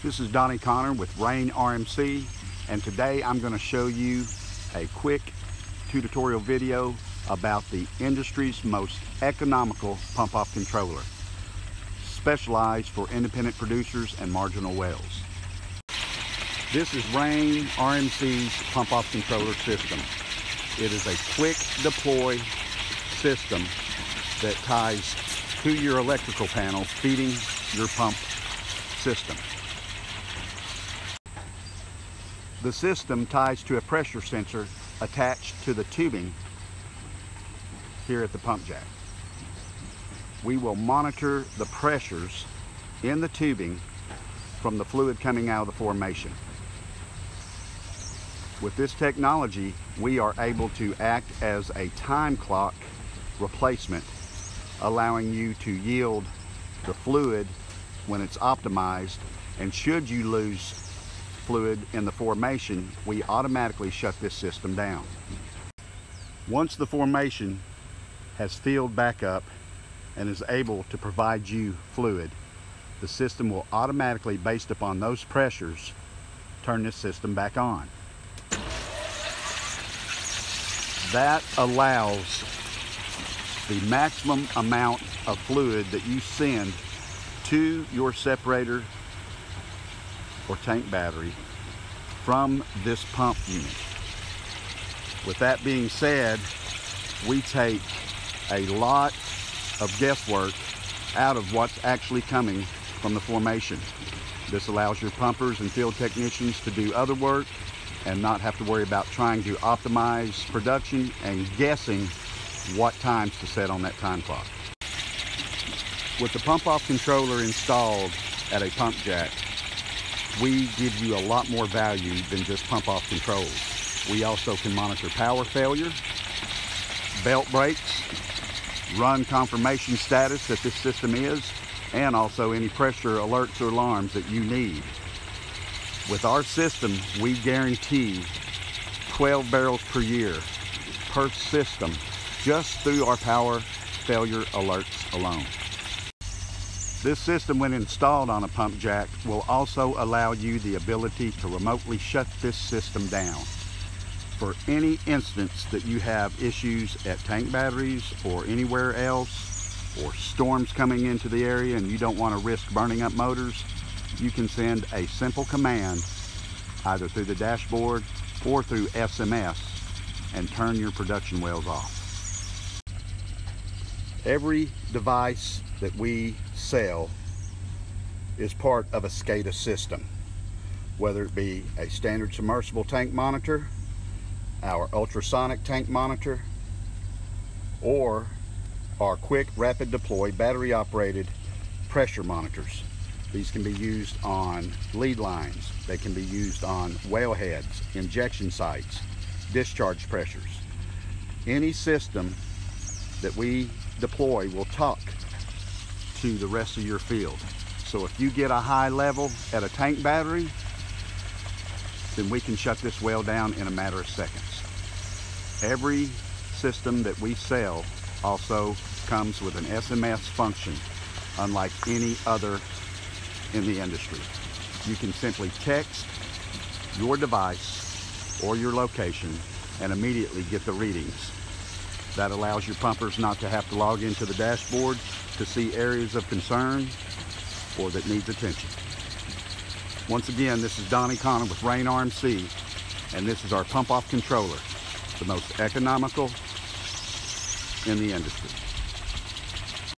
This is Donnie Connor with Reign RMC and today I'm going to show you a quick tutorial video about the industry's most economical pump-off controller specialized for independent producers and marginal wells. This is Reign RMC's pump-off controller system. It is a quick deploy system that ties to your electrical panel feeding your pump system. The system ties to a pressure sensor attached to the tubing here at the pump jack. We will monitor the pressures in the tubing from the fluid coming out of the formation. With this technology, we are able to act as a time clock replacement, allowing you to yield the fluid when it's optimized. And should you lose fluid in the formation, we automatically shut this system down. Once the formation has filled back up and is able to provide you fluid, the system will automatically, based upon those pressures, turn this system back on. That allows the maximum amount of fluid that you send to your separator or tank battery from this pump unit. With that being said, we take a lot of guesswork out of what's actually coming from the formation. This allows your pumpers and field technicians to do other work and not have to worry about trying to optimize production and guessing what times to set on that time clock. With the pump off controller installed at a pump jack, we give you a lot more value than just pump off controls. We also can monitor power failure, belt breaks, run confirmation status that this system is, and also any pressure alerts or alarms that you need. With our system, we guarantee 12 barrels per year per system just through our power failure alerts alone. This system, when installed on a pump jack, will also allow you the ability to remotely shut this system down. For any instance that you have issues at tank batteries or anywhere else, or storms coming into the area and you don't want to risk burning up motors, you can send a simple command either through the dashboard or through SMS and turn your production wells off. Every device that we sell is part of a SCADA system, whether it be a standard submersible tank monitor, our ultrasonic tank monitor, or our quick rapid deploy battery operated pressure monitors. These can be used on lead lines. They can be used on wellheads, injection sites, discharge pressures. Any system that we deploy will talk to the rest of your field. So if you get a high level at a tank battery, then we can shut this well down in a matter of seconds. Every system that we sell also comes with an SMS function, unlike any other in the industry. You can simply text your device or your location and immediately get the readings. That allows your pumpers not to have to log into the dashboard to see areas of concern or that needs attention. Once again, this is Donnie Connor with Reign RMC, and this is our pump-off controller, the most economical in the industry.